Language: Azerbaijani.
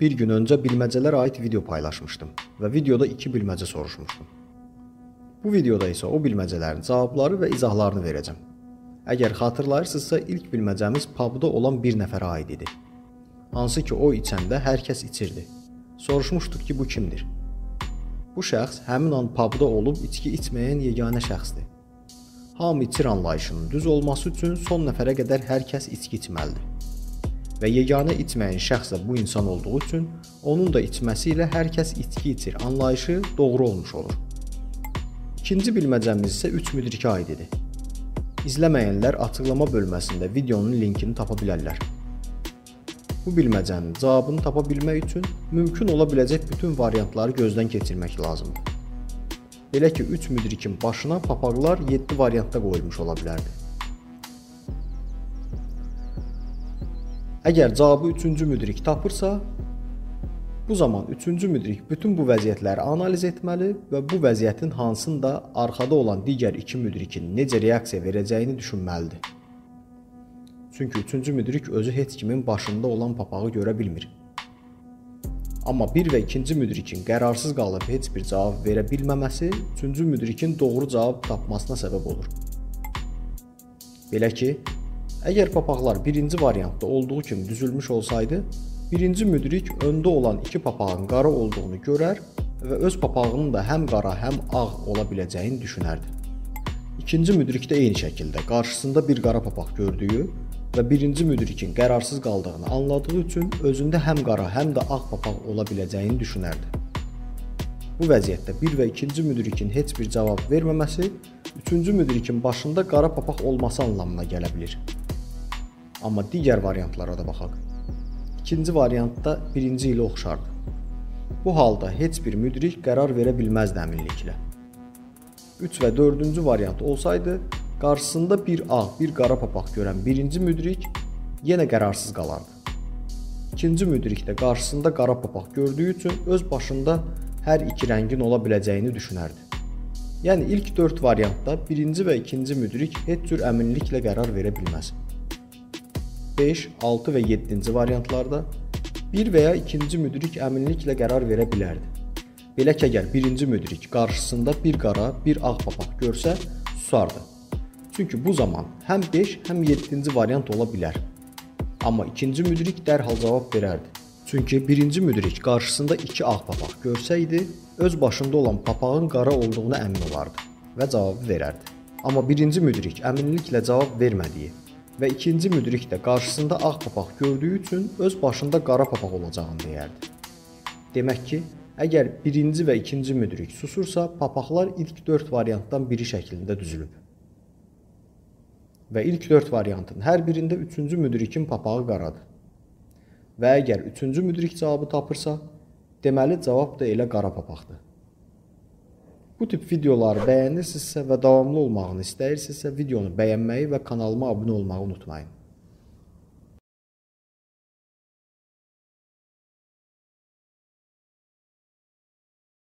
Bir gün öncə bilməcələrə aid video paylaşmışdım və videoda 2 bilməcə soruşmuşdum. Bu videoda isə o bilməcələrin cavabları və izahlarını verəcəm. Əgər xatırlayırsınızsa, ilk bilməcəmiz pubda olan bir nəfərə aid idi. Hansı ki, o içəndə hər kəs içirdi. Soruşmuşduq ki, bu kimdir? Bu şəxs həmin an pubda olub içki içməyən yeganə şəxsdir. Hamı içir anlayışının düz olması üçün son nəfərə qədər hər kəs içki içməlidir. Və yeganə içməyən şəxs də bu insan olduğu üçün onun da içməsi ilə hər kəs içki içir anlayışı doğru olmuş olur. İkinci bilməcəmiz isə 3 müdrikə aid idi. İzləməyənlər açıqlama bölməsində videonun linkini tapa bilərlər. Bu bilməcənin cavabını tapa bilmək üçün mümkün ola biləcək bütün variantları gözdən keçirmək lazımdır. Belə ki, 3 müdrikin başına papaqlar 7 variantda qoyulmuş ola bilərdi. Əgər cavabı 3-cü müdrik tapırsa, bu zaman 3-cü müdrik bütün bu vəziyyətləri analiz etməli və bu vəziyyətin hansında arxada olan digər 2 müdrikin necə reaksiya verəcəyini düşünməlidir. Çünki 3-cü müdrik özü heç kimin başında olan papağı görə bilmir. Amma 1 və 2-ci müdrikin qərarsız qalıb heç bir cavab verə bilməməsi 3-cü müdrikin doğru cavab tapmasına səbəb olur. Belə ki, Əgər papaqlar birinci variantda olduğu kimi düzülmüş olsaydı, birinci müdrik öndə olan iki papağın qara olduğunu görər və öz papağının da həm qara, həm ağ ola biləcəyini düşünərdi. İkinci müdrik də eyni şəkildə qarşısında bir qara papaq gördüyü və birinci müdrikin qərarsız qaldığını anladığı üçün özündə həm qara, həm də ağ papaq ola biləcəyini düşünərdi. Bu vəziyyətdə 1 və 2-ci müdrikin heç bir cavab verməməsi 3-cü müdrikin başında qara papaq olması anlamına gələ bilər. Amma digər variantlara da baxaq. İkinci variantda birinci ilə oxşardır. Bu halda heç bir müdrik qərar verə bilməzdi əminliklə. 3 və 4-cü variant olsaydı, qarşısında bir ağ, bir qara papaq görən birinci müdrik yenə qərarsız qalardı. İkinci müdrik də qarşısında qara papaq gördüyü üçün öz başında hər iki rəngin ola biləcəyini düşünərdi. Yəni ilk 4 variantda birinci və ikinci müdrik heç cür əminliklə qərar verə bilməz. 5, 6 və 7-ci variantlarda bir və ya ikinci müdrik əminliklə qərar verə bilərdi. Belə ki, əgər birinci müdrik qarşısında bir qara, bir ağ papaq görsə, susardı. Çünki bu zaman həm 5, həm 7-ci variant ola bilər. Amma ikinci müdrik dərhal cavab verərdi. Çünki birinci müdrik qarşısında 2 ağ papaq görsəydi, öz başında olan papağın qara olduğuna əmin olardı və cavabı verərdi. Amma birinci müdrik əminliklə cavab vermədiyi və ikinci müdrik də qarşısında ağ papaq gördüyü üçün öz başında qara papaq olacağını deyərdi. Demək ki, əgər birinci və ikinci müdrik susursa, papaqlar ilk 4 variantdan biri şəklində düzülüb. Və ilk 4 variantın hər birində 3-cü müdrikin papağı qaradır. Və əgər 3-cü müdrik cavabı tapırsa, deməli cavab da elə qara papaqdır. Bu tip videoları bəyənirsinizsə və davamlı olmağını istəyirsinizsə, videonu bəyənməyi və kanalıma abunə olmağı unutmayın.